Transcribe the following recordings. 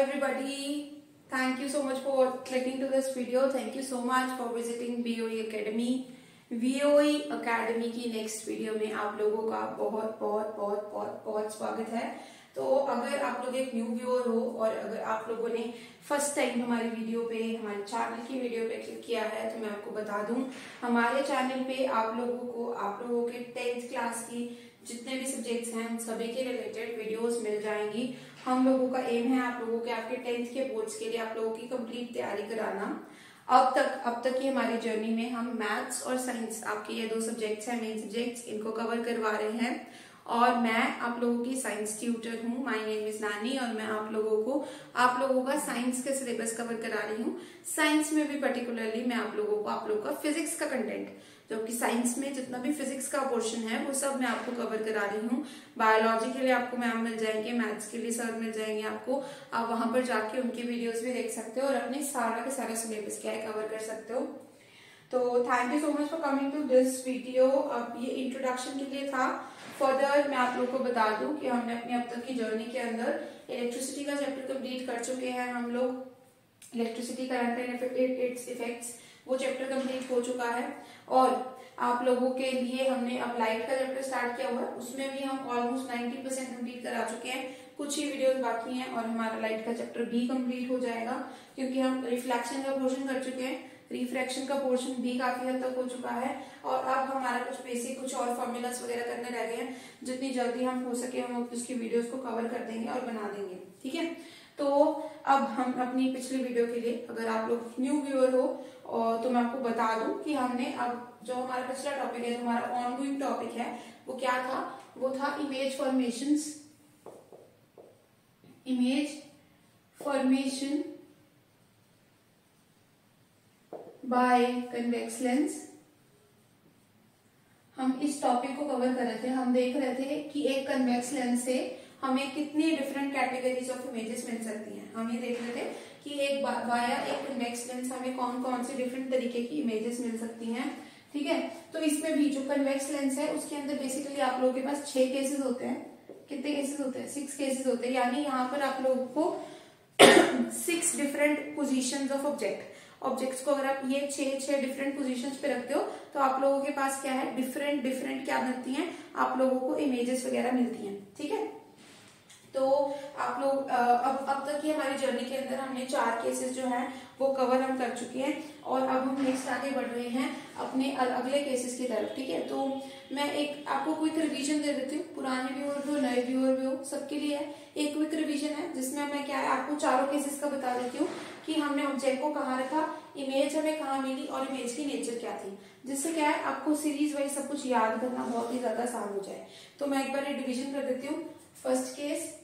everybody. Thank you so much for clicking to this video. Thank you so much for visiting BOE Academy. VOE Academy की next video में आप लोगों का बहुत बहुत बहुत बहुत बहुत स्वागत है तो अगर आप लोग एक न्यू व्यूअर हो और अगर आप लोगों ने फ़र्स्ट टाइम हमारी वीडियो पे, हमारे चैनल की वीडियो पे क्लिक किया है तो मैं आपको बता दूँ, हमारे चैनल पे आप लोगों को, आप लोगों के टेंथ क्लास की जितने भी सब्जेक्ट्स हैं, उन सभी के रिलेटेड वीडियोस मिल जाएँगी हम लोगों का एम है आप लोगों के, आपके टेंथ के बोर्ड्स के लिए आप लोगों की कंप्लीट तैयारी कराना। अब तक अब तक की हमारी जर्नी में हम मैथ्स और साइंस आपके ये दो सब्जेक्ट्स हैं मेन सब्जेक्ट्स इनको कवर करवा रहे हैं। और मैं आप लोगों की साइंस ट्यूटर हूँ माय नेम इज़ नानी और मैं आप लोगों को, आप लोगों का साइंस का सिलेबस कवर करा रही हूँ। साइंस में भी पर्टिकुलरली मैं आप लोगों को, आप लोगों का फिजिक्स का कंटेंट जबकि साइंस में जितना भी फिजिक्स का पोर्शन है, वो सब मैं आपको कवर करा रही हूँ। बायोलॉजी के लिए आपको मैम मिल जाएँगे मैथ्स के लिए सर मिल जाएँगे आपको। आप वहाँ पर जाके उनके वीडियोस भी देख सकते हो और अपने सारा के सारा सिलेबस क्या है कवर कर सकते हो। तो thank you so much for coming to this video अब ये इंट्रोडक्शन के लिए था। फर्दर मैं आप लोगों को बता दूँ कि हमने अपनी अब तक की जर्नी के अंदर इलेक्ट्रिसिटी का चैप्टर कंप्लीट कर चुके हैं हम लोग। Electricity current and its effects वो चैप्टर कंप्लीट हो चुका है। और आप लोगों के लिए हमने अब लाइट का चैप्टर स्टार्ट किया हुआ है। उसमें भी हम ऑलमोस्ट 90 परसेंट कंप्लीट करा चुके हैं। कुछ ही वीडियोस बाकी हैं और हमारा लाइट का चैप्टर भी कंप्लीट हो जाएगा, क्योंकि हम रिफ्लेक्शन का पोर्शन कर चुके हैं। रिफ्रैक्शन का पोर्शन भी काफ़ी हद तक हो चुका है। और अब हमारा कुछ बेसिक कुछ और फॉर्मूलास वगैरह करने रह गए हैं। जितनी जल्दी हम हो सके हम उसकी वीडियोस को कवर कर देंगे और बना देंगे। ठीक है? तो अब हम अपनी पिछली वीडियो के लिए, अगर आप लोग न्यू व्यूअर हो, और तो मैं आपको बता दूँ कि हमने अब जो हमारा पिछला टॉपिक है, जो हमारा ऑनगोइंग टॉपिक है, वो क्या था? वो था image formation image formation by convex lens हम इस टॉपिक को कवर कर रहे थे। हम देख रहे थे कि एक कन्वेक्स लेंस से हमें कितनी डिफरेंट कैटेगरीज ऑफ़ इमेजेस मिल सकती हैं। हम ये देख रहे थे कि एक वाया एक कन्वेक्स लेंस हमें कौन कौन से डिफरेंट तरीके की इमेजेस मिल सकती हैं, ठीक है? तो इसमें भी जो कन्वेक्स लेंस है, उसके अंदर बेसिकली आप लोगों के पास छह केसेस होते हैं। कितने केसेस होते हैं? सिक्स केसेस होते हैं। यानी यहाँ पर आप लोगों को six different position of object objects को अगर आप ये छह छह डिफरेंट पोजीशंस पे रखते हो तो आप लोगों के पास क्या है? डिफरेंट डिफरेंट क्या मिलती हैं? आप लोगों को इमेजेस वगैरह मिलती हैं, ठीक है? तो आप लोग अब अब तक की हमारी जर्नी के अंदर हमने चार केसेस जो हैं, वो कवर हम कर चुके हैं और अब हम नेक्स्ट आगे बढ़ रहे हैं अपने अगले केसेस की तरफ़, ठीक है? तो मैं एक, आपको क्विक रिवीजन दे देती हूँ। पुराने व्यूअर भी हो, नए व्यूअर भी हो, सबके लिए है एक क्विक रिवीजन है, जिसमें मैं क्या है आपको चारों केसेस का बता देती हूँ कि हमने ऑब्जेक्ट को कहाँ रखा इमेज हमें कहाँ मिली और इमेज की नेचर क्या थी। जिससे क्या है, आपको सीरीज़ वाइज सब कुछ याद करना बहुत ही ज़्यादा आसान हो जाए। तो मैं एक बार डिविजन कर देती हूँ। First case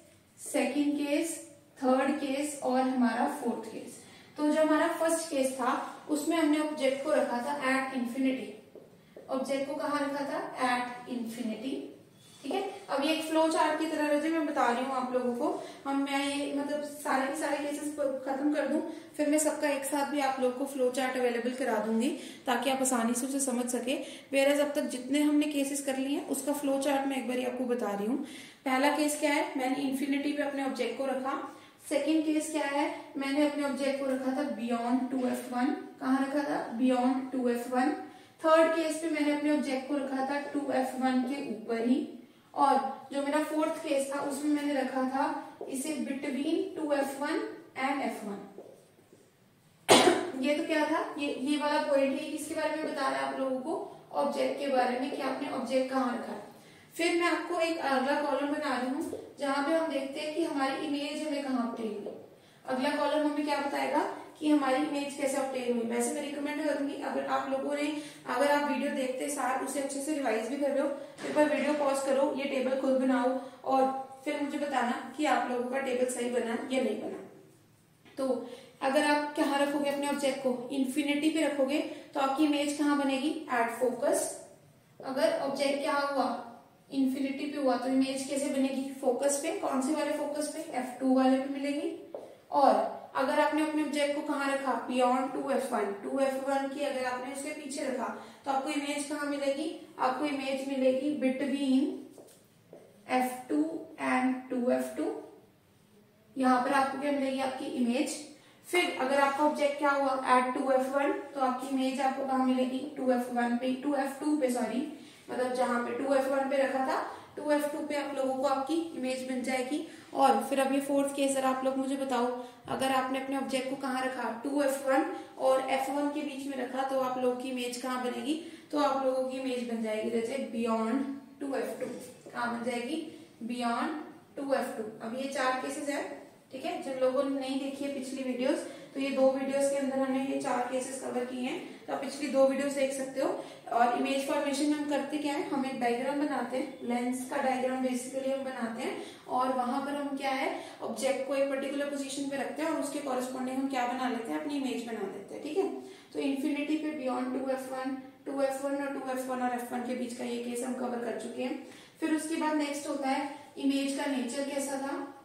second case third case और हमारा फोर्थ केस तो जो हमारा फ़र्स्ट केस था, उसमें हमने ऑब्जेक्ट को रखा था एट इंफिनिटी ऑब्जेक्ट को कहा रखा था? एट इंफिनिटी ठीक है? अब ये एक फ्लो चार्ट की तरह रहे मैं बता रही हूँ आप लोगों को। हम, मैं ये मतलब सारे के सारे केसेस खत्म कर दूँ, फिर मैं सबका एक साथ भी आप लोग को फ्लो चार्ट अवेलेबल करा दूँगी, ताकि आप आसानी से उसे समझ सके। वेर अब तक जितने हमने केसेस कर लिए हैं, उसका फ्लो चार्ट मैं एक बार आपको बता रही हूँ। पहला केस क्या है? मैंने इन्फिनिटी पे अपने ऑब्जेक्ट को रखा। सेकेंड केस क्या है? मैंने अपने ऑब्जेक्ट को रखा था बियॉन्ड टू एफ़ वन कहा रखा था? Beyond two F one third case पे मैंने अपने ऑब्जेक्ट को रखा था टू एफ़ वन के ऊपर ही। और जो मेरा फोर्थ केस था, उसमें मैंने रखा था इसे between two F one and F one ये तो क्या था? ये ये वाला पॉइंट है, इसके बारे में बता रहा है आप लोगों को ऑब्जेक्ट के बारे में कि आपने ऑब्जेक्ट कहाँ रखा है। फिर मैं आपको एक अगला कॉलम बना रही हूँ, जहाँ पे हम देखते हैं कि हमारी इमेज हमें कहाँ ऑप्टेन अगला कॉलम हमें क्या बताएगा? कि हमारी इमेज कैसे ऑप्टेन हुई। वैसे मैं रिकमेंड करूँगी, अगर आप लोगों ने, अगर आप वीडियो देखते साथ उसे अच्छे से रिवाइज भी कर रहे हो एक बार वीडियो पॉज करो, ये टेबल खुद बनाओ, और फिर मुझे बताना कि आप लोगों का टेबल सही बना या नहीं बना। तो अगर आप कहाँ रखोगे अपने ऑब्जेक्ट को? इन्फिनिटी पे रखोगे तो आपकी इमेज कहाँ बनेगी? एट फोकस अगर ऑब्जेक्ट क्या हुआ? इन्फिनिटी पे हुआ तो इमेज कैसे बनेगी? फोकस पे। कौन से वाले फोकस पे? एफ़ टू वाले पे मिलेगी। और अगर आपने अपने ऑब्जेक्ट को कहा रखा? Beyond two F one two F one की अगर आपने उसके पीछे रखा तो आपको इमेज कहाँ मिलेगी? आपको इमेज मिलेगी between F two and two F two यहाँ पर आपको क्या मिलेगी? आपकी इमेज फिर अगर आपका ऑब्जेक्ट क्या हुआ? एट टू एफ़ वन तो आपकी इमेज आपको कहा मिलेगी? टू एफ़ वन पे टू एफ़ टू पे सॉरी मतलब जहाँ पे टू एफ़ वन पे रखा था टू एफ़ टू पे आप लोगों को आपकी इमेज बन जाएगी। और फिर अब ये फोर्थ केस आप लोग मुझे बताओ, अगर आपने अपने ऑब्जेक्ट को कहाँ रखा? टू एफ़ वन और एफ़ वन के बीच में रखा तो आप लोगों की इमेज कहाँ बनेगी? तो आप लोगों की इमेज बन जाएगी, जैसे बियॉन्ड टू एफ़ टू। कहाँ बन जाएगी? Beyond two F two. अब ये चार केसेस है, ठीक है? जिन लोगों ने नहीं देखी है पिछली वीडियोस तो ये दो वीडियोस के अंदर हमने ये चार केसेस कवर किए हैं। तो आप पिछली दो वीडियोस देख सकते हो। और इमेज फॉर्मेशन हम करते क्या है? हम एक डायग्राम बनाते हैं। लेंस का डायग्राम बेसिकली हम बनाते हैं। और वहाँ पर हम क्या है? ऑब्जेक्ट को एक पर्टिकुलर पोजिशन पे रखते हैं और उसके कॉरेस्पॉन्डिंग हम क्या बना लेते हैं? अपनी इमेज बना लेते हैं, ठीक है? तो इन्फिनिटी पे beyond two F one two F one और टू एफ़ वन और एफ़ वन के बीच का ये केस हम कवर कर चुके हैं। फिर उसके बाद नेक्स्ट होता है इमेज का नेचर कैसा था?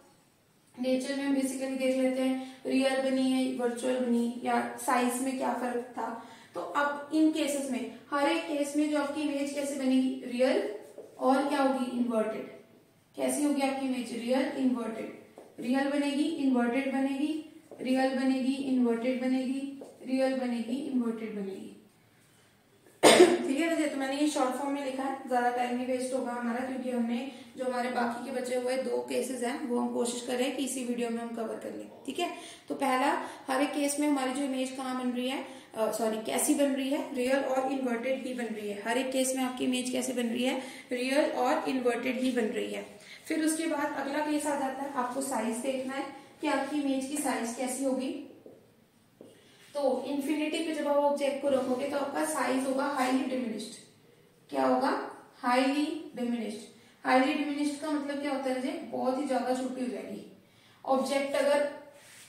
नेचर में बेसिकली देख लेते हैं रियल बनी है वर्चुअल बनी, या साइज़ में क्या फ़र्क था। तो अब इन केसेस में, हर एक केस में जो आपकी इमेज कैसे बनेगी? रियल और क्या होगी? इन्वर्टेड कैसी होगी आपकी इमेज रियल इन्वर्टेड रियल बनेगी इन्वर्टेड बनेगी। रियल बनेगी इन्वर्टेड बनेगी। रियल बनेगी इन्वर्टेड बनेगी। ठीक है वैसे तो मैंने ये शॉर्ट फॉर्म में लिखा है। ज़्यादा टाइम नहीं वेस्ट होगा हमारा, क्योंकि हमने हमारे बाकी के बचे हुए दो केसेस हैं, वो हम कोशिश कर रहे हैं कि इसी वीडियो में हम कवर कर लें, ठीक है? तो पहला, हर एक केस में हमारी जो इमेज कहाँ बन रही है सॉरी कैसी बन रही है? रियल और इन्वर्टेड ही बन रही है। हर एक केस में आपकी इमेज कैसे बन रही है? रियल और इन्वर्टेड ही बन रही है। फिर उसके बाद अगला केस आ जाता है, आपको साइज़ देखना है कि आपकी इमेज की साइज़ कैसी होगी। तो इन्फिनिटी पे जब आप ऑब्जेक्ट को रखोगे तो आपका साइज़ होगा हाईली डिमिनिस्ड क्या होगा? हाईली डिमिनिस्ड हाईली डिमिनिस्ड का मतलब क्या होता है बहुत ही ज़्यादा छोटी हो जाएगी। ऑब्जेक्ट अगर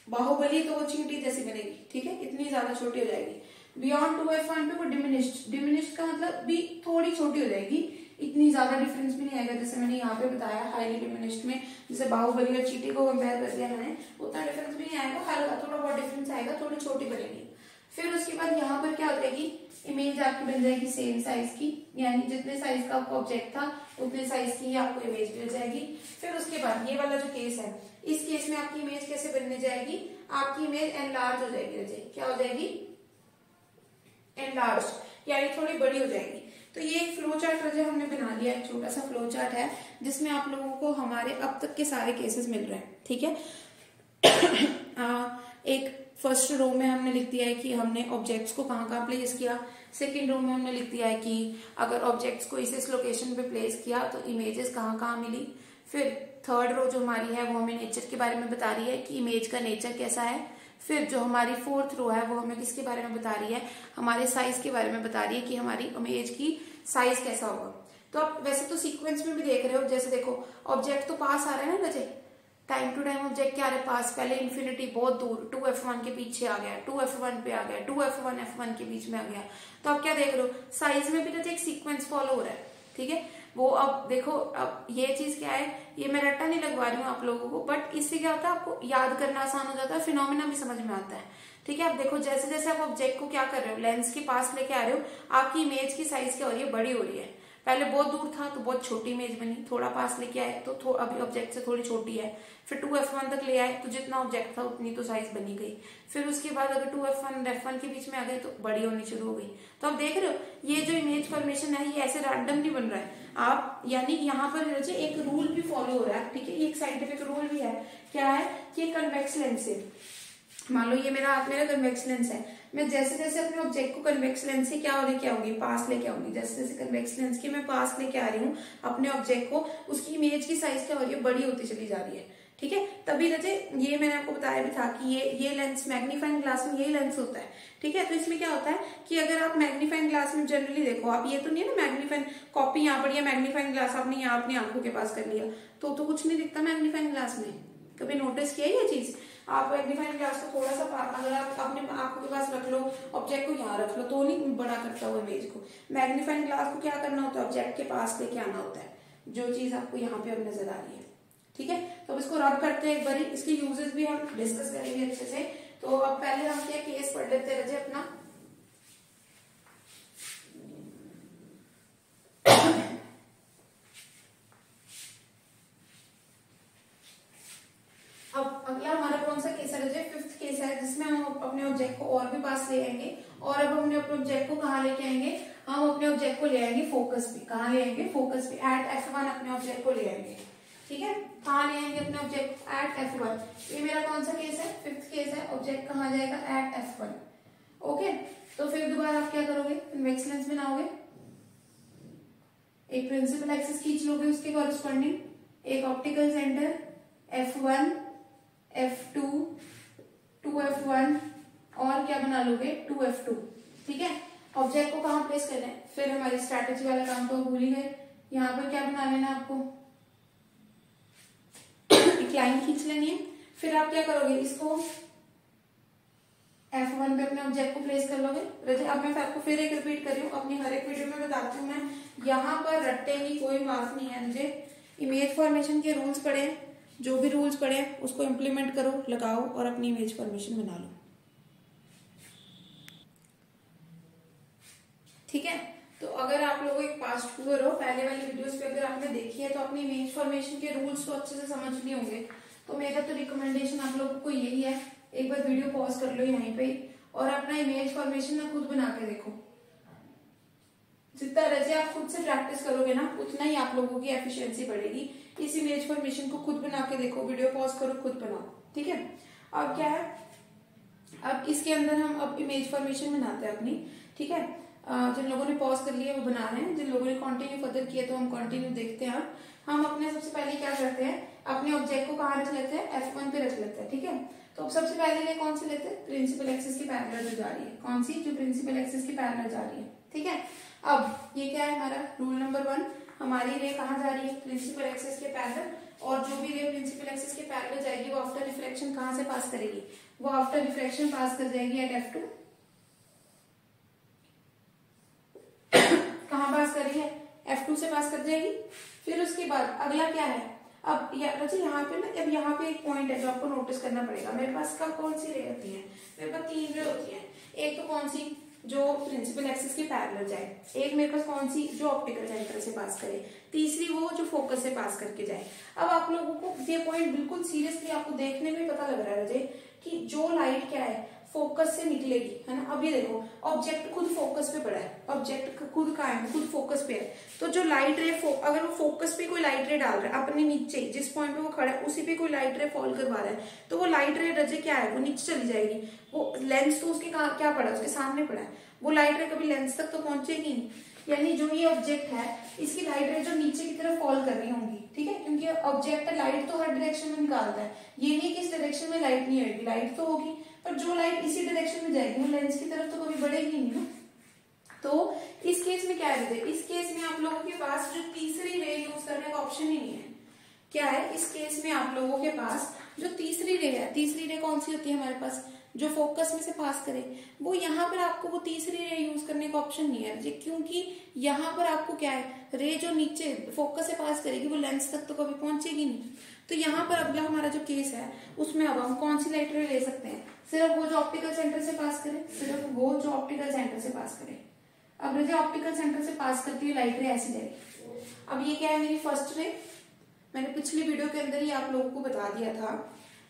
बाहुबली तो वो चींटी जैसी बनेगी, ठीक है? इतनी ज़्यादा छोटी हो जाएगी। बियॉन्ड टू एफ़ वन पे वो डिमिनिस्ड डिमिनिस्ड का मतलब भी थोड़ी छोटी हो जाएगी। इतनी ज़्यादा डिफरेंस भी नहीं आएगा, जैसे मैंने यहाँ पे बताया, हाईली डिमिनिस्ड में, जैसे बाहुबली और चीटी को कंपेयर कर दिया मैंने, उतना डिफरेंस भी नहीं आएगा। हल्का थोड़ा बहुत डिफरेंस आएगा, थोड़ी छोटी बनेगी। फिर उसके बाद यहाँ पर क्या हो जाएगी इमेज आपकी बन जाएगी सेम साइज़ की, यानी जितने साइज़ का आपका ऑब्जेक्ट था उतने साइज़ की आपको इमेज मिल जाएगी। फिर उसके बाद ये वाला जो केस है, इस केस में आपकी इमेज कैसे बनने जाएगी? आपकी इमेज एनलार्ज हो जाएगी क्या हो जाएगी? एनलार्ज यानी थोड़ी बड़ी हो जाएगी। तो ये एक फ्लो चार्ट रजे, हमने बना लिया, एक छोटा सा फ्लो चार्ट है, जिसमें आप लोगों को हमारे अब तक के सारे केसेस मिल रहे हैं, ठीक है? एक फ़र्स्ट रो में हमने लिख दिया है कि हमने ऑब्जेक्ट्स को कहाँ कहाँ प्लेस किया। सेकेंड रो में हमने लिख दिया है कि अगर ऑब्जेक्ट्स को इस इस लोकेशन पे प्लेस किया तो इमेजेस कहाँ कहाँ मिली? फिर थर्ड रो जो हमारी है, वो हमें नेचर के बारे में बता रही है कि इमेज का नेचर कैसा है। फिर जो हमारी फोर्थ रो है, वो हमें किसके बारे में बता रही है? हमारे साइज़ के बारे में बता रही है कि हमारी इमेज की साइज़ कैसा होगा। तो आप वैसे तो सीक्वेंस में भी देख रहे हो, जैसे देखो ऑब्जेक्ट तो पास आ रहे हैं ना बचे टाइम टू टाइम ऑब्जेक्ट क्या रहे पास पहले इन्फिनिटी बहुत दूर टू एफ़ वन के पीछे आ गया टू एफ़ वन पे आ गया two F one F one के बीच में आ गया। तो आप क्या देख रहे हो? साइज़ में भी तो एक सीक्वेंस फॉलो हो रहा है, ठीक है? वो अब देखो, अब ये चीज़ क्या है, ये मैं रट्टा नहीं लगवा रही हूँ आप लोगों को बट इससे क्या होता है, आपको याद करना आसान हो जाता है फिनोमिना भी समझ में आता है, ठीक है? आप देखो जैसे जैसे आप ऑब्जेक्ट को क्या कर रहे हो लेंस के पास लेके आ रहे हो, आपकी इमेज की साइज़ क्या हो रही है, बड़ी हो रही है। पहले बहुत दूर था तो बहुत छोटी इमेज बनी थोड़ा पास लेके आए तो थो, अभी ऑब्जेक्ट से थोड़ी छोटी है। फिर टू एफ़ वन तक ले आए तो जितना ऑब्जेक्ट था उतनी तो साइज़ बनी गई। फिर उसके बाद अगर two F one F one के बीच में आ गए तो बड़ी होनी शुरू हो गई। तो आप देख रहे हो ये जो इमेज फॉर्मेशन है ये ऐसे रैंडम नहीं बन रहा है। आप यानी यहाँ पर एक रूल भी फॉलो हो रहा है ठीक है? एक साइंटिफिक रूल भी है। क्या है? कि कन्वेक्स लेंस से मान लो ये मेरा हाथ मेरा कन्वेक्स लेंस है। मैं जैसे जैसे अपने ऑब्जेक्ट को कन्वेक्स लेंस से क्या हो लेके आऊँगी? पास लेके आऊँगी। जैसे जैसे कन्वेक्स लेंस के मैं पास लेके आ रही हूँ अपने ऑब्जेक्ट को उसकी इमेज की साइज़ क्या हो रही है? बड़ी होती चली जा रही है। ठीक है? तभी रजे ये मैंने आपको बताया भी था कि ये ये लेंस मैग्नीफाइंग ग्लास में यही लेंस होता है। ठीक है? तो इसमें क्या होता है कि अगर आप मैग्नीफाइंग ग्लास में जनरली देखो आप ये तो नहीं है ना मैग्नीफाइंग कॉपी यहाँ पर मैग्नीफाइंग ग्लास आपने यहाँ अपनी आँखों के पास कर लिया। तो तो कुछ नहीं दिखता मैग्नीफाइंग ग्लास में। कभी नोटिस किया ये चीज़? आप डिफाइन ग्लास को थोड़ा सा अगर आप अपने आपके पास रख लो ऑब्जेक्ट को यहाँ रख लो तो नहीं बड़ा करता हुआ इमेज को। मैग्नीफाइंग ग्लास को क्या करना होता है? ऑब्जेक्ट के पास लेके आना होता है। जो चीज़ आपको यहाँ पे अब नज़र आ रही है। ठीक है? तो अब इसको रब करते हैं एक बार। इसके यूजेस भी हम डिस्कस करेंगे अच्छे से। तो अब पहले हम क्या केस पढ़ लेते हैं अपना अब अगला हमारा कौन सा अपने ऑब्जेक्ट को और भी पास ले आएँगे और अब हम अपने ऑब्जेक्ट को कहा लेके आएँगे हम अपने ऑब्जेक्ट को ले आएँगे फोकस पे, कहा ले आएँगे? फोकस पे एट एफ़ वन अपने ऑब्जेक्ट को ले आएँगे। ठीक है? कहा ले आएँगे अपने ऑब्जेक्ट एट एफ़ वन ये मेरा कौन सा केस है? फिफ्थ केस है। ऑब्जेक्ट कहा जाएगा? एट एफ़ वन ओके तो फिर दोबारा आप क्या करोगे? कन्वेक्स लेंस बनाओगे एक प्रिंसिपल एक्सिस खींच लोगे उसके कॉरेस्पॉन्डिंग एक optical centre F one F two two F one और क्या बना लोगे? टू एफ़ टू ठीक है? ऑब्जेक्ट को कहाँ प्लेस करना है? फिर हमारी स्ट्रैटेजी वाला काम तो भूल ही गए। यहाँ पर क्या बना लेना आपको? एक लाइन खींच लेनी है। फिर आप क्या करोगे? इसको एफ़ वन पे अपने ऑब्जेक्ट को प्लेस कर लोगे। अब मैं आपको फिर एक रिपीट कर रही हूँ। अपनी हर एक वीडियो में बताती हूँ मैं। यहाँ पर रट्टे की कोई मार्क नहीं है मुझे। इमेज फॉर्मेशन के रूल्स पढ़े जो भी रूल्स पढ़े उसको इम्प्लीमेंट करो, लगाओ और अपनी इमेज फॉर्मेशन बना लो ठीक है तो अगर आप लोग एक पास्ट हो, पहले वाली वीडियोस पे अगर आपने देखी है तो अपनी इमेज फॉर्मेशन के रूल्स तो अच्छे से समझ लिए होंगे। तो मेरा तो रिकमेंडेशन आप लोगों को यही है, एक बार वीडियो पॉज कर लो यहीं पे और अपना इमेज फॉर्मेशन ना खुद बना के देखो। जितना रजे आप खुद से प्रैक्टिस करोगे ना, उतना ही आप लोगों की एफिशिएंसी बढ़ेगी। इस इमेज फॉर्मेशन को खुद बना के देखो वीडियो पॉज करो, खुद बनाओ। ठीक है? अब क्या है? अब इसके अंदर हम अब इमेज फॉर्मेशन बनाते हैं अपनी। ठीक है? जिन लोगों ने पॉज कर लिया वो बना रहे हैं। जिन लोगों ने कंटिन्यू फर्दर किया तो हम कंटिन्यू देखते हैं। हम अपने सबसे पहले क्या करते हैं, अपने ऑब्जेक्ट को कहा रख लेते हैं? एफ़ पे रख लेते हैं, ठीक है? तो सबसे पहले लिए कौन सी लेते हैं? प्रिंसिपल एक्सिस की पैरल जो जा रही है। कौन सी? जो प्रिंसिपल एक्सिस की पैरल जा रही है, ठीक है? अब ये क्या है हमारा? रूल नंबर वन हमारी रे कहा जा रही है? प्रिंसिपल एक्सिस के पैरल और जो भी रे प्रिंसिपल एक्सिस के पैरल जाएगी, वो आफ्टर रिफ्लेक्शन कहाँ से पास करेगी? वो आफ्टर रिफ्लेक्शन पास कर जाएगी एट एफ़ टू कहाँ पास कर है? एफ़ टू से पास कर जाएगी। फिर उसके बाद अगला क्या है? अब बच्चे, यहाँ पे ना, अब यहाँ पे एक पॉइंट है जो आपको नोटिस करना पड़ेगा। मेरे पास कब कौन सी रे होती है? मेरे पास तीन रे होती है। एक तो कौन सी जो प्रिंसिपल एक्सिस के पैरेलल जाए। एक मेरे पास कौन सी जो ऑप्टिकल सेंटर से पास करे। तीसरी वो जो फोकस से पास करके जाए। अब आप लोगों को ये पॉइंट बिल्कुल सीरियसली आपको देखने में पता लग रहा है कि जो लाइट क्या है फोकस से निकलेगी, है ना? अब ये देखो ऑब्जेक्ट खुद फोकस पे पड़ा है। ऑब्जेक्ट खुद का है खुद फोकस पे है। तो जो लाइट रे अगर वो फोकस पे कोई लाइट रे डाल रहा है, अपने नीचे, जिस पॉइंट पे वो खड़ा है, उसी पे कोई लाइट रे फॉल करवा रहा है तो वो लाइट रे रजे क्या है? वो नीचे चली जाएगी। वो लेंस तो उसके कहा क्या पड़ा? है उसके सामने पड़ा है। वो लाइट रे कभी लेंस तक तो पहुंचेगी नहीं। यानी जो ये ऑब्जेक्ट है, इसकी लाइट रे जो नीचे की तरफ़ फॉल कर रही होंगी, ठीक है? क्योंकि ऑब्जेक्ट लाइट तो हर डायरेक्शन में निकालता है। ये नहीं कि इस डायरेक्शन में लाइट नहीं आएगी। लाइट तो होगी। पर जो लाइट इसी डायरेक्शन में जाएगी, वो लेंस की तरफ़ तो कभी बढ़ेगी नहीं ना। तो इस केस में क्या है इस केस में आप लोगों के पास जो तीसरी रे यूज़ करने का ऑप्शन ही नहीं है। क्या है? इस केस में आप लोगों के पास जो तीसरी रे है, तीसरी रे कौन सी होती है हमारे पास? जो फोकस में से पास करे, वो यहाँ पर आपको वो तीसरी रे यूज़ करने का ऑप्शन नहीं है। क्योंकि यहाँ पर आपको क्या है? रे जो नीचे फोकस से पास करेगी, वो लेंस तक तो कभी पहुंचेगी नहीं। तो यहाँ पर अगला हमारा जो केस है, उसमें अब हम कौन सी लाइट रे ले सकते हैं? सिर्फ़ वो जो ऑप्टिकल सेंटर से पास करे, सिर्फ़ वो जो ऑप्टिकल सेंटर से पास करे। अब जो ऑप्टिकल सेंटर से पास करती है लाइट रे ऐसी जाएगी अब ये क्या है मेरी फ़र्स्ट रे मैंने पिछली वीडियो के अंदर ही आप लोगों को बता दिया था।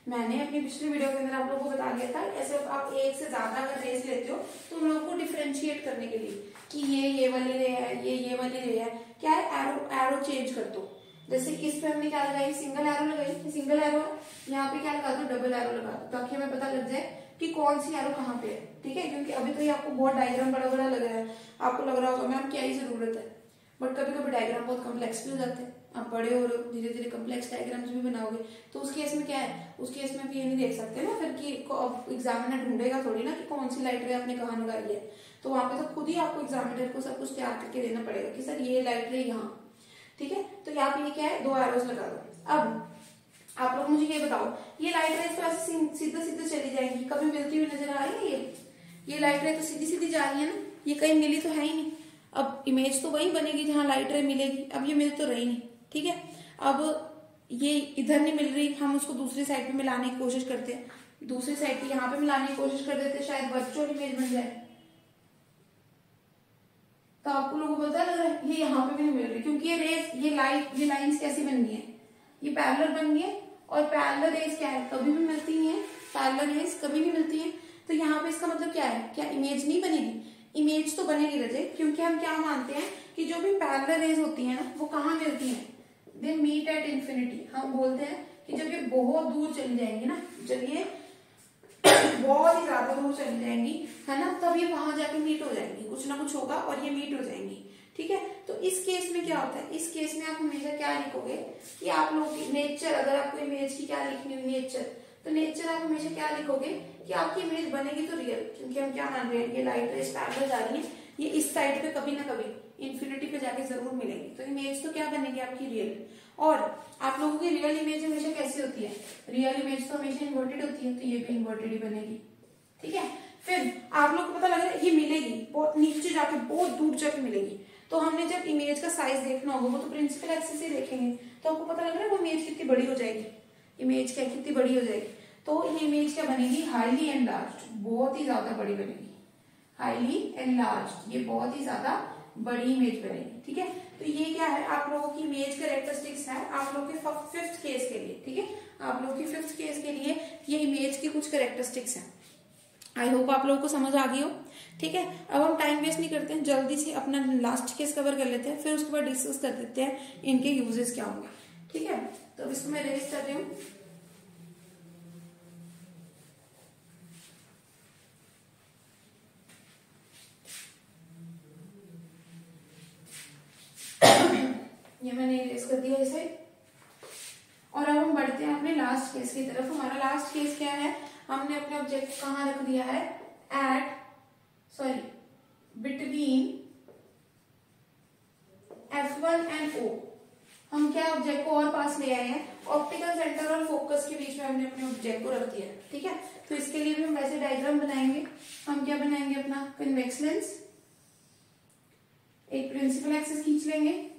मैंने अपनी पिछली वीडियो के अंदर आप लोगों को बता दिया था, ऐसे आप एक से ज़्यादा अगर रेस लेते हो तो उन लोगों को डिफ्रेंशिएट करने के लिए कि ये ये वाली रे है, ये ये वाली रे है। क्या है? एरो एरो चेंज कर दो जैसे इस पे हमने क्या लगाई? सिंगल एरो लगाई। सिंगल एरो यहाँ पे क्या लगा दो? डबल एरो लगा दो। ताकि हमें पता लग जाए कि कौन सी एरो कहाँ पे है। ठीक है? क्योंकि अभी तो ये आपको बहुत डायग्राम बड़ा बड़ा लग रहा है। आपको लग रहा होगा, मैम, क्या ही ज़रूरत है? बट कभी कभी डायग्राम बहुत कम्प्लेक्स भी हो जाते हैं। आप बड़े हो रहे धीरे धीरे कम्प्लेक्स डायग्राम्स भी बनाओगे। तो उस केस में क्या है? उस केस में भी ये नहीं देख सकते ना फिर कि एग्जामिनर ढूंढेगा थोड़ी ना कि कौन सी लाइट रे आपने कहाँ लगाई है। तो वहाँ पे तो खुद ही आपको एग्जामिनर को सब कुछ तैयार करके देना पड़ेगा कि, सर, ये लाइट रे यहाँ ठीक है? तो यहाँ पे ये क्या है? दो एरोज लगा दो। अब, आप लोग मुझे ये बताओ, ये लाइट रेस तो ऐसे सीधे सीधे चली जाएँगी। कभी मिलती हुई नज़र आ रही है ये? ये लाइट रे तो सीधी सीधी जा रही है ना? ये कहीं मिली तो है ही नहीं। अब इमेज तो वही बनेगी जहाँ लाइट रे मिलेगी। अब ये मिल तो रही नहीं, ठीक है? अब ये इधर नहीं मिल रही, हम उसको दूसरी साइड पे मिलाने की कोशिश करते हैं। दूसरी साइड पे यहाँ पे मिलाने की कोशिश कर देते शायद वर्चुअल इमेज बन जाए। तो आपको लोगों को पता लग है ये यहाँ पे भी नहीं मिल रही, क्योंकि ये रेस ये लाइट ये लाइंस कैसी बन गई है? ये पैरलर बन गई है, और पैरलर रेस क्या है? कभी भी मिलती नहीं है पैरलर रेस कभी भी मिलती है। तो यहाँ पे इसका मतलब क्या है? क्या इमेज नहीं बनेगी? इमेज तो बनेगी रजे क्योंकि हम क्या मानते हैं कि जो भी पैरलर रेज होती है ना, वो कहाँ मिलती है? दे मीट एट इन्फिनिटी हम बोलते हैं कि जब ये बहुत दूर चली जाएँगी ना, जब ये बहुत ही ज़्यादा दूर चली जाएँगी, है ना? तब ये वहाँ जाके मीट हो जाएँगी। कुछ ना कुछ होगा और ये मीट हो जाएँगी, ठीक है? तो इस केस में क्या होता है? इस केस में आप हमेशा क्या लिखोगे? कि आप लोग नेचर अगर आपको इमेज की क्या लिखनी है नेचर तो नेचर आप हमेशा क्या लिखोगे? कि आपकी इमेज बनेगी तो रियल क्योंकि हम क्या मान रहे हैं? ये लाइट रेस पैरल जा रही है, ये इस साइड पे कभी ना कभी इन्फिनिटी पे जाके ज़रूर मिलेगी। तो इमेज तो क्या बनेगी? आपकी रियल और आप लोगों की रियल इमेज हमेशा कैसी होती है? रियल इमेज तो हमेशा इन्वर्टेड होती है तो ये भी इन्वर्टेड ही बनेगी। ठीक है? फिर आप लोग को पता लग रहा है, ये मिलेगी, बहुत नीचे जाके बहुत दूर जाके मिलेगी। तो हमने जब इमेज का साइज़ देखना होगा, वो तो प्रिंसिपल एक्सिस ही देखेंगे तो आपको पता लग रहा है वो इमेज कितनी बड़ी हो जाएगी। इमेज क्या, कितनी बड़ी हो जाएगी? तो ये इमेज क्या बनेगी? हाईली एनलार्ज बहुत ही ज़्यादा बड़ी बनेगी। हाईली एनलार्ज ये बहुत ही ज़्यादा बड़ी इमेज बनेगी। ठीक है? तो ये क्या है? आप लोगों की इमेज करेक्टरिस्टिक्स है। आप लोगों के फिफ्थ केस के लिए, ठीक है? आप लोगों की फिफ्थ केस के लिए ये इमेज की कुछ करेक्टरिस्टिक्स है। आई होप आप लोगों को समझ आ गई हो। ठीक है? अब हम टाइम वेस्ट नहीं करते हैं। जल्दी से अपना लास्ट केस कवर कर लेते हैं। फिर उसके बाद डिस्कस कर देते हैं इनके यूजेस क्या होंगे। ठीक है? तो इसको मैं रेज कर रही हूँ। ये मैंने रेज कर दिया इसे। और अब हम बढ़ते हैं अपने लास्ट केस की तरफ़। हमारा लास्ट केस क्या है? हमने अपने ऑब्जेक्ट कहाँ रख दिया है? At sorry between F1 and O हम क्या ऑब्जेक्ट को और पास ले आए हैं? ऑप्टिकल सेंटर और फोकस के बीच में हमने अपने ऑब्जेक्ट को रख दिया है, ठीक है? तो इसके लिए भी हम वैसे डायग्राम बनाएँगे। हम क्या बनाएँगे अपना? कन्वेक्स लेंस एक प्रिंसिपल एक्सिस खींच लेंगे।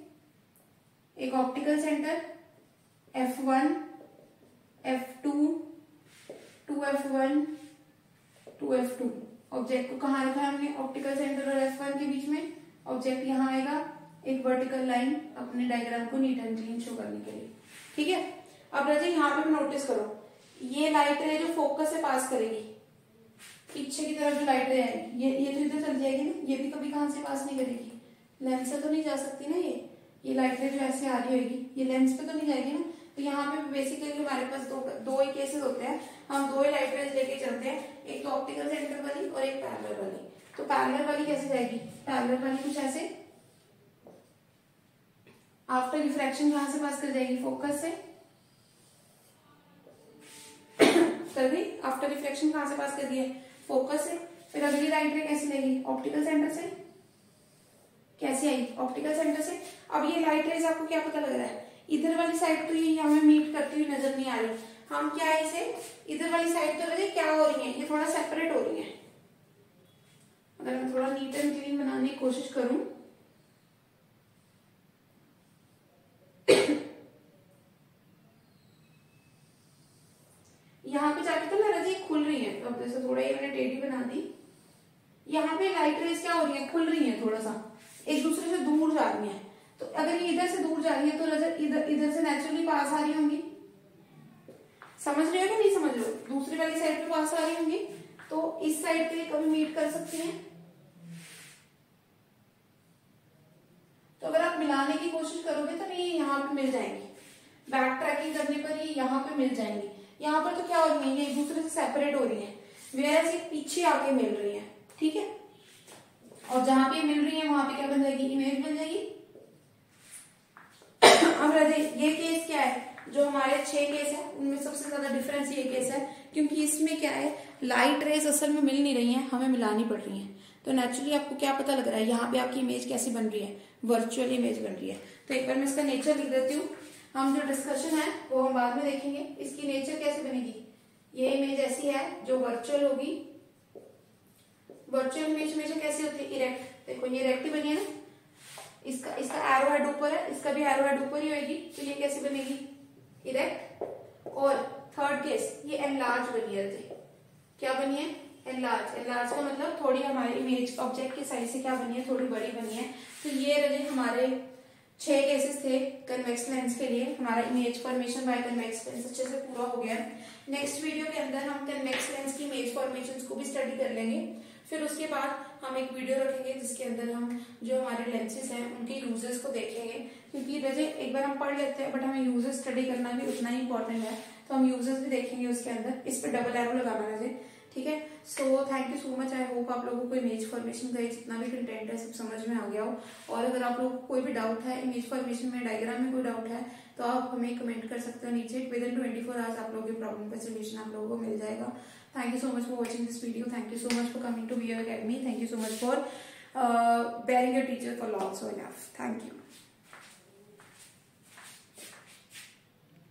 एक optical centre F1 F2 2F1 2F2 object को कहा रखा है हमने? ऑप्टिकल सेंटर और एफ़ वन के बीच में। ऑब्जेक्ट यहाँ आएगा, एक वर्टिकल लाइन अपने डायग्राम को नीट एंड क्लीन शो करने के लिए। ठीक है? अब रजे, यहाँ पे नोटिस करो। ये लाइट रे जो फोकस से पास करेगी, पीछे की तरफ़ जो लाइट रे आएगी, ये ये तो इधर चल जाएगी ना? ये भी कभी कहाँ से पास नहीं करेगी? लेंस से तो नहीं जा सकती ना ये? ये लाइट रे जो ऐसे आ रही होगी, ये लेंस पे तो नहीं जाएगी ना? तो यहाँ पे बेसिकली हमारे पास दो दो ही केसेस होते हैं। हम दो ही लाइट रेज लेके चलते हैं। एक तो ऑप्टिकल सेंटर वाली और एक पैरलर वाली। तो पैरलर वाली कैसे जाएगी? पैरलर वाली कुछ ऐसे? आफ्टर रिफ्रैक्शन कहाँ से पास कर जाएगी फोकस से। दी आफ्टर रिफ्रैक्शन कहाँ से पास कर दिया फोकस से। फिर अगली लाइट रे कैसे लेगी ऑप्टिकल सेंटर से। कैसे आई ऑप्टिकल सेंटर से? अब ये लाइट रेज आपको क्या पता लग रहा है? इधर वाली साइड तो ये हमें मीट करती हुई नज़र नहीं आ रही। हम क्या है इसे? इधर वाली साइड तो लगे क्या हो रही है? ये थोड़ा सेपरेट हो रही है। अगर मैं थोड़ा नीट एंड क्लीन बनाने की कोशिश करूँ। यहाँ पे जाके तो ना रज़ी खुल रही है। तो अब जैसे थोड़ा ये मैंने टेढ़ी बना दी। यहाँ पे लाइट रेस क्या हो रही है? खुल रही है थोड़ा सा। एक दूसरे से दूर जा रही है। तो अगर ये इधर से दूर जा रही है तो नज़र इधर इधर से नेचुरली पास आ रही होंगी। समझ रहे हो कि नहीं समझ रहे हो? दूसरी वाली साइड पे पास आ रही होंगी तो इस साइड पे कभी मीट कर सकती हैं। तो अगर आप मिलाने की कोशिश करोगे तो ये यहाँ पे मिल जाएँगी। बैक ट्रैकिंग करने पर ये यहाँ पे मिल जाएँगी। यहाँ पर तो क्या हो रही है? ये एक दूसरे से सेपरेट हो रही है। वेयर ये पीछे आके मिल रही है। ठीक है? और जहाँ पे मिल रही है, वहाँ पे क्या बन जाएगी? इमेज बन जाएगी। अब ये केस क्या है? जो हमारे छह केस है, उनमें सबसे ज़्यादा डिफरेंस ये केस है, क्योंकि इसमें क्या है लाइट रेस असल में मिल नहीं रही है, हमें मिलानी पड़ रही है। तो नेचुरली आपको क्या पता लग रहा है, यहाँ पे आपकी इमेज कैसी बन रही है? वर्चुअल इमेज बन रही है। तो एक बार मैं इसका नेचर लिख देती हूँ। हम जो डिस्कशन है, वो हम बाद में देखेंगे। इसकी नेचर कैसे बनेगी? ये इमेज ऐसी है, जो वर्चुअल होगी वर्चुअल इमेज हमेशा कैसी होती है? इरेक्ट देखो, ये इरेक्ट बनी है ना? इसका इसका एरो हेड ऊपर है, इसका भी एरो हेड ऊपर ही होगी तो ये कैसे बनेगी? इरेक्ट और थर्ड केस ये एनलार्ज बनी है क्या बनी है? एनलार्ज एनलार्ज का मतलब थोड़ी हमारे इमेज ऑब्जेक्ट की साइज़ से क्या बनी है? थोड़ी बड़ी बनी है। तो ये रहे हमारे छह केसेस थे कन्वेक्स लेंस के लिए। हमारा image formation by convex lens अच्छे से पूरा हो गया। नेक्स्ट वीडियो के अंदर हम कन्वेक्स लेंस की इमेज फॉर्मेशन को भी स्टडी कर लेंगे। फिर उसके बाद हम एक वीडियो रखेंगे जिसके अंदर हम जो हमारे लेंसेज हैं, उनके यूजेस को देखेंगे। क्योंकि वैसे एक बार हम पढ़ लेते हैं बट हमें यूजेस स्टडी करना भी उतना ही इंपॉर्टेंट है। तो हम यूजेस भी देखेंगे उसके अंदर। इस पर डबल एरो लगाना वैसे ठीक है? So thank you so much I hope आप लोगों को इमेज फॉर्मेशन का जितना भी कंटेंट है, सब समझ में आ गया हो। और अगर आप लोगों को कोई भी डाउट है इमेज फॉर्मेशन में डायग्राम में कोई डाउट है तो आप हमें कमेंट कर सकते हो नीचे। Within twenty four hours आप लोगों की प्रॉब्लम का सोल्यूशन आप लोगों को मिल जाएगा। Thank you so much for watching this video. Thank you so much for coming to VR Academy. Thank you so much for uh, bearing your teacher for long so enough. Thank you.